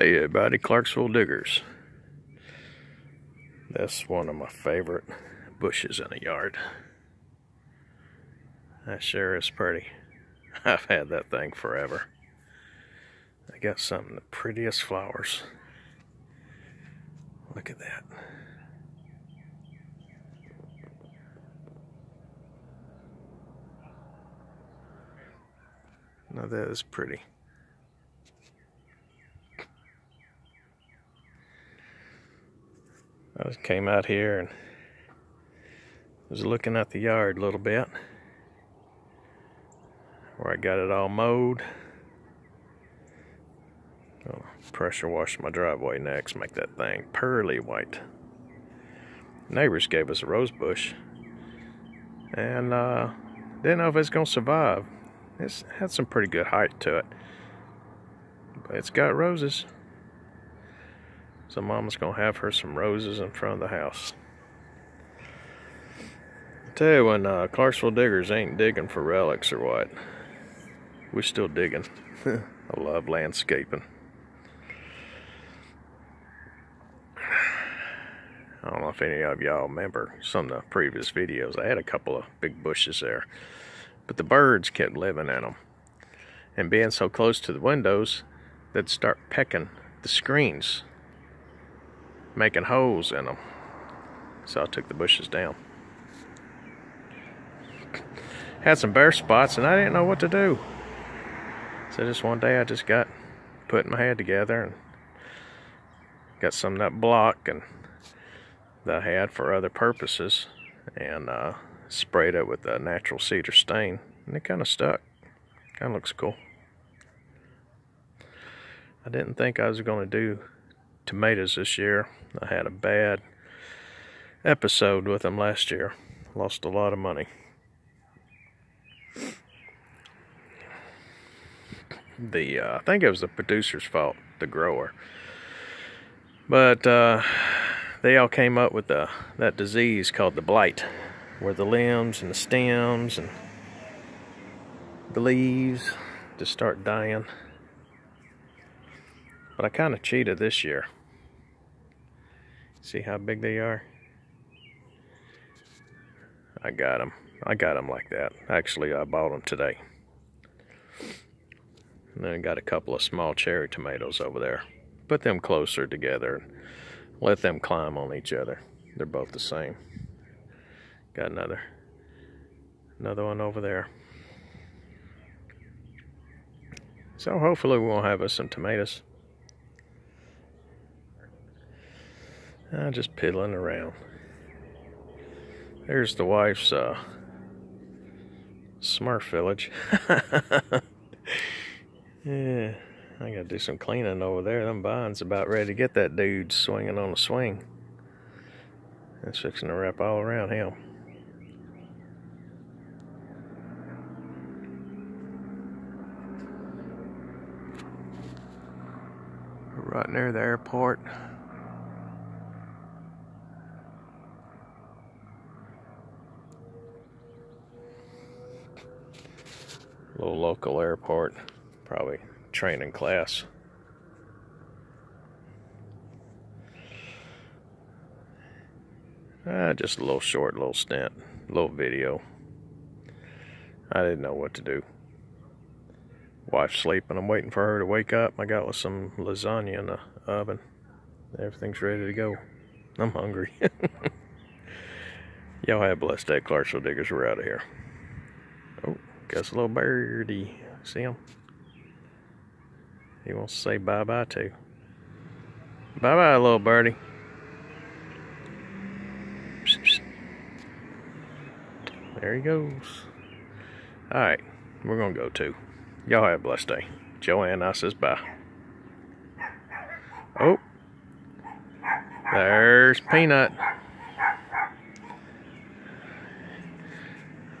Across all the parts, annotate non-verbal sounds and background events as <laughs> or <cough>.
Hey everybody, Clarksville Diggers. That's one of my favorite bushes in a yard. That sure is pretty. <laughs> I've had that thing forever. I got some of the prettiest flowers. Look at that. Now that is pretty. I just came out here and was looking at the yard a little bit where I got it all mowed. I'll pressure wash my driveway next, make that thing pearly white. Neighbors gave us a rose bush and uh, didn't know if it's gonna survive. It's had some pretty good height to it, but it's got roses. So mama's gonna have her some roses in front of the house. I tell you when uh, Clarksville diggers ain't digging for relics or what, we're still digging. <laughs> I love landscaping. I don't know if any of y'all remember some of the previous videos. I had a couple of big bushes there, but the birds kept living in them. And being so close to the windows, they'd start pecking the screens making holes in them. So I took the bushes down. Had some bare spots and I didn't know what to do. So just one day I just got putting my head together and got some of that block and that I had for other purposes and uh, sprayed it with a natural cedar stain and it kind of stuck. Kind of looks cool. I didn't think I was going to do tomatoes this year. I had a bad episode with them last year. Lost a lot of money. The uh, I think it was the producer's fault, the grower. But uh, they all came up with the, that disease called the blight, where the limbs and the stems and the leaves just start dying. But I kind of cheated this year. See how big they are? I got them. I got them like that. Actually, I bought them today. And then I got a couple of small cherry tomatoes over there. Put them closer together and let them climb on each other. They're both the same. Got another another one over there. So hopefully we won't have us some tomatoes. Uh, just piddling around. There's the wife's uh, village. <laughs> yeah, I gotta do some cleaning over there. Them vines about ready to get that dude swinging on a swing. It's fixing to wrap all around him. Right near the airport. Little local airport, probably training class. Uh, just a little short, little stint, little video. I didn't know what to do. Wife's sleeping. I'm waiting for her to wake up. I got some lasagna in the oven. Everything's ready to go. I'm hungry. <laughs> Y'all have a blessed day, Clarksville Diggers. We're out of here. Got a little birdie. See him? He wants to say bye-bye to. Bye-bye, little birdie. There he goes. Alright, we're going to go too. Y'all have a blessed day. Joanne, I says bye. Oh. There's Peanut.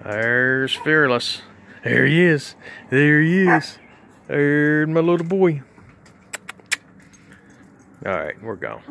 There's Fearless. There he is. There he is. There's my little boy. All right, we're gone.